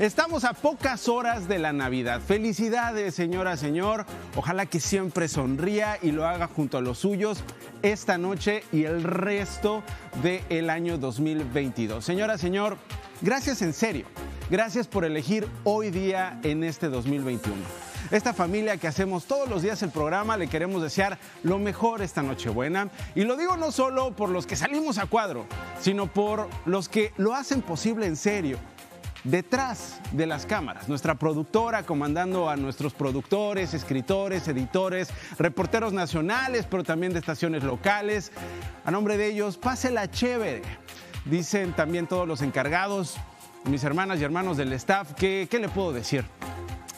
Estamos a pocas horas de la Navidad. Felicidades, señora, señor. Ojalá que siempre sonría y lo haga junto a los suyos esta noche y el resto del año 2022. Señora, señor, gracias en serio. Gracias por elegir hoy día en este 2021. Esta familia que hacemos todos los días el programa, le queremos desear lo mejor esta Nochebuena. Y lo digo no solo por los que salimos a cuadro, sino por los que lo hacen posible en serio. Detrás de las cámaras, nuestra productora comandando a nuestros productores, escritores, editores, reporteros nacionales, pero también de estaciones locales. A nombre de ellos, pásela chévere. Dicen también todos los encargados, mis hermanas y hermanos del staff, ¿qué, qué le puedo decir?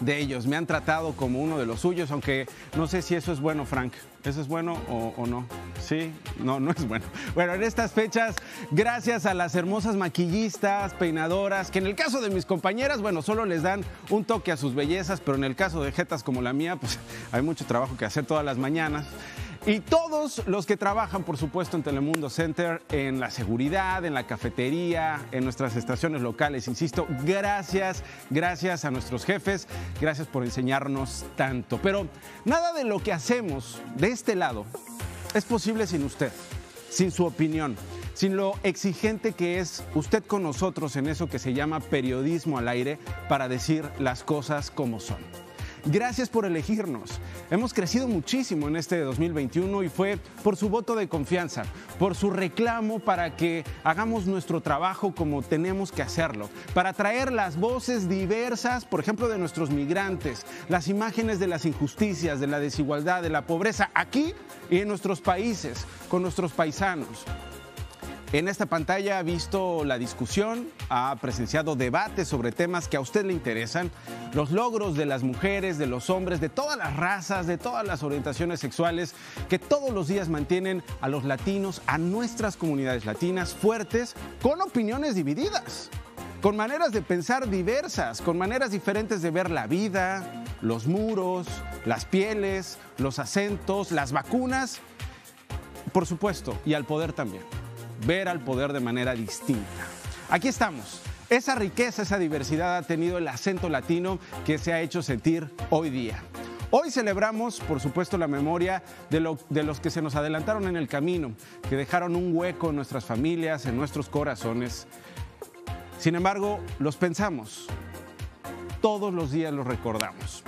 De ellos. Me han tratado como uno de los suyos, aunque no sé si eso es bueno, Frank. ¿Eso es bueno o, no? Sí, no, no es bueno. Bueno, en estas fechas, gracias a las hermosas maquillistas, peinadoras, que en el caso de mis compañeras, bueno, solo les dan un toque a sus bellezas, pero en el caso de jetas como la mía, pues hay mucho trabajo que hacer todas las mañanas. Y todos los que trabajan, por supuesto, en Telemundo Center, en la seguridad, en la cafetería, en nuestras estaciones locales, insisto, gracias, gracias a nuestros jefes, gracias por enseñarnos tanto. Pero nada de lo que hacemos de este lado es posible sin usted, sin su opinión, sin lo exigente que es usted con nosotros en eso que se llama periodismo al aire para decir las cosas como son. Gracias por elegirnos. Hemos crecido muchísimo en este 2021 y fue por su voto de confianza, por su reclamo para que hagamos nuestro trabajo como tenemos que hacerlo, para traer las voces diversas, por ejemplo, de nuestros migrantes, las imágenes de las injusticias, de la desigualdad, de la pobreza, aquí y en nuestros países, con nuestros paisanos. En esta pantalla ha visto la discusión, ha presenciado debates sobre temas que a usted le interesan, los logros de las mujeres, de los hombres, de todas las razas, de todas las orientaciones sexuales que todos los días mantienen a los latinos, a nuestras comunidades latinas fuertes, con opiniones divididas, con maneras de pensar diversas, con maneras diferentes de ver la vida, los muros, las pieles, los acentos, las vacunas, por supuesto, y al poder también ver al poder de manera distinta. Aquí estamos. Esa riqueza, esa diversidad ha tenido el acento latino que se ha hecho sentir hoy día. Hoy celebramos, por supuesto, la memoria de, los que se nos adelantaron en el camino, que dejaron un hueco en nuestras familias, en nuestros corazones. Sin embargo, los pensamos, todos los días los recordamos.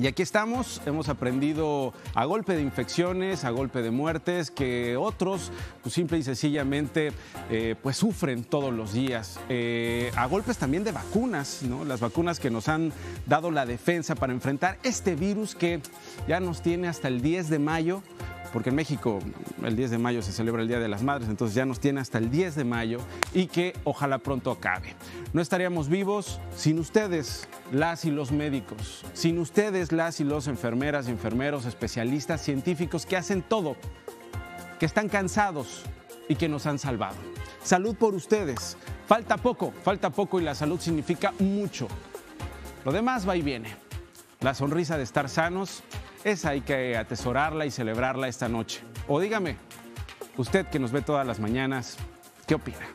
Y aquí estamos, hemos aprendido a golpe de infecciones, a golpe de muertes, que otros pues, simple y sencillamente eh, pues sufren todos los días. Eh, a golpes también de vacunas, ¿no? las vacunas que nos han dado la defensa para enfrentar este virus que ya nos tiene hasta el 10 de mayo porque en México el 10 de mayo se celebra el Día de las Madres, entonces ya nos tiene hasta el 10 de mayo y que ojalá pronto acabe. No estaríamos vivos sin ustedes, las y los médicos, sin ustedes, las y los enfermeras, enfermeros, especialistas, científicos que hacen todo, que están cansados y que nos han salvado. Salud por ustedes. Falta poco, falta poco y la salud significa mucho. Lo demás va y viene. La sonrisa de estar sanos esa hay que atesorarla y celebrarla esta noche. O dígame, usted que nos ve todas las mañanas, ¿qué opina?